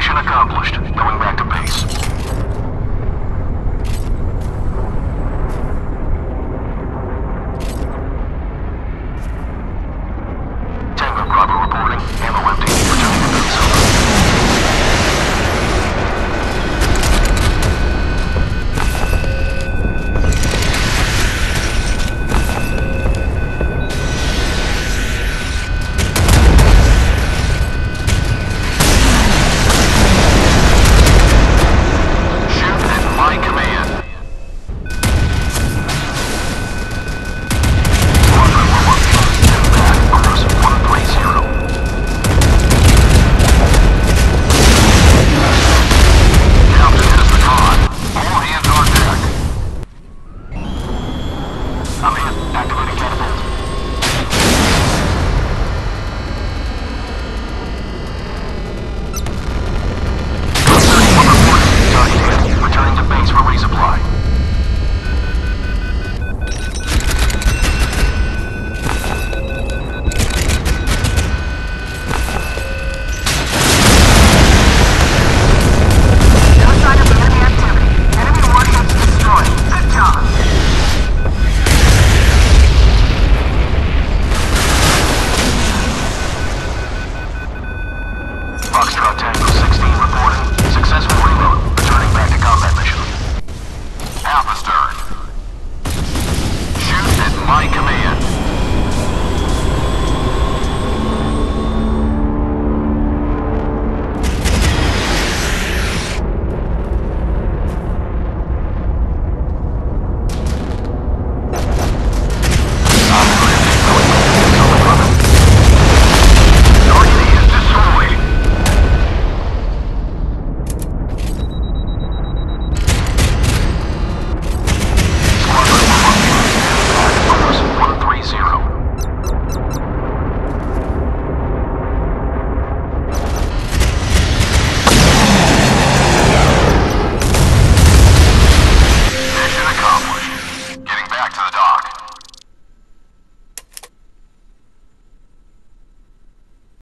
Mission accomplished. Going back. Foxtrot 10.